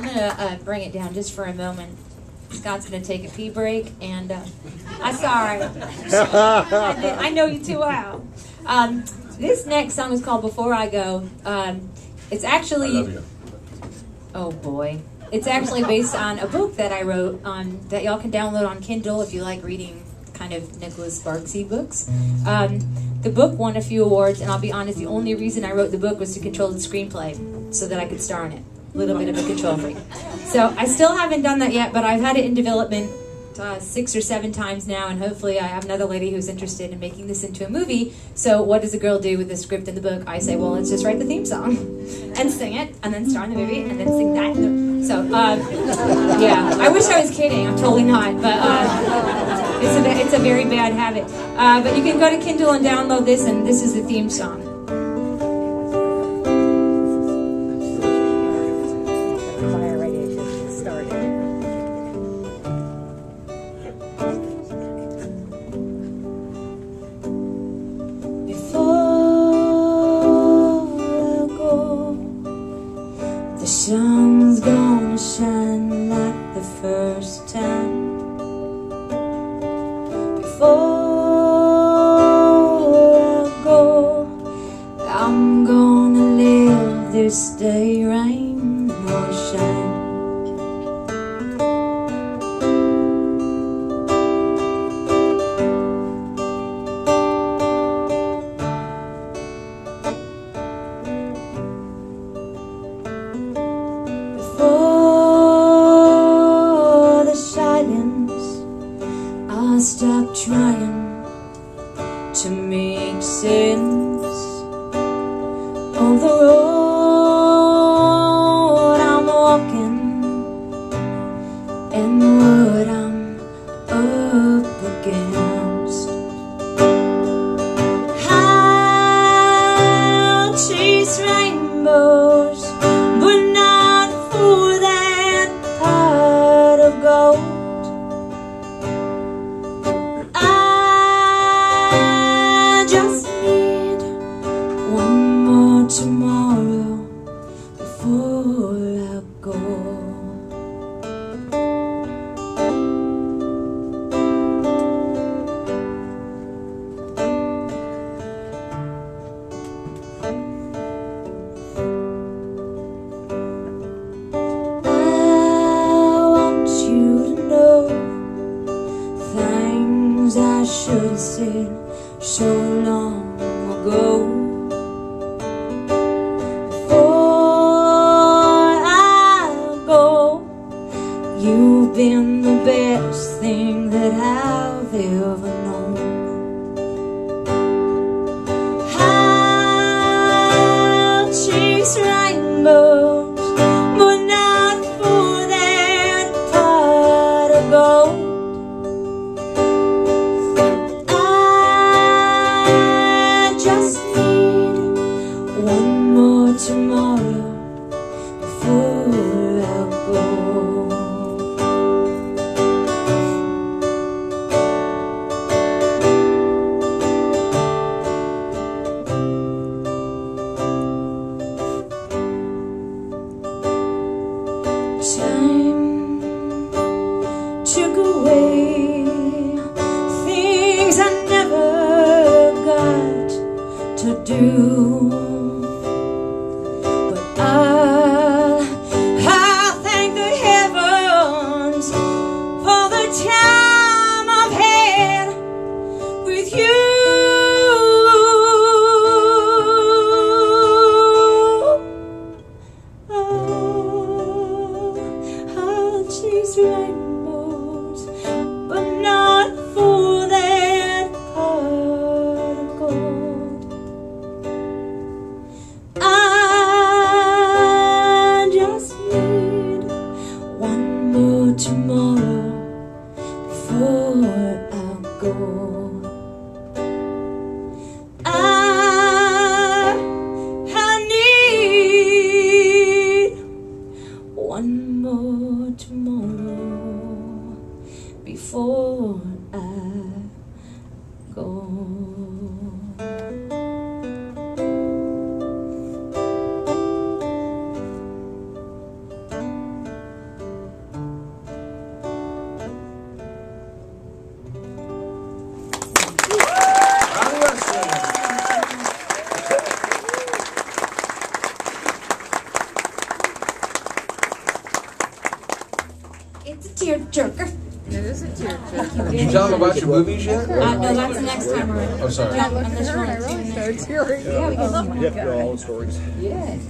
I'm gonna uh, bring it down just for a moment. Scott's gonna take a pee break, and uh, I'm sorry. I, I know you too well. Um, this next song is called "Before I Go." Um, it's actually. Oh boy. It's actually based on a book that I wrote on that y'all can download on Kindle if you like reading kind of Nicholas Sparksy books. Um, the book won a few awards, and I'll be honest, the only reason I wrote the book was to control the screenplay so that I could star in it. Little bit of a control freak. So I still haven't done that yet, but I've had it in development uh, six or seven times now, and hopefully I have another lady who's interested in making this into a movie. So what does a girl do with the script in the book? I say, well, let's just write the theme song and sing it, and then star in the movie, and then sing that. So uh, yeah, I wish I was kidding. I'm totally not, but uh, it's a it's a very bad habit. Uh, but you can go to Kindle and download this, and this is the theme song. sun's gonna shine like the first time. Before I go I'm gonna live this day to make sense on the road. should have said so long ago Before I go You've been the best thing that I've ever known. tomorrow. you. Oh, I'll right before I go. It's a tearjerker. It is a tear Did you tell them about your movies yet? Uh, no, that's the next time around. Oh, sorry. Yeah, on this one. I really started tearing. Yeah, we can- Oh my You have to know all the stories. Yes.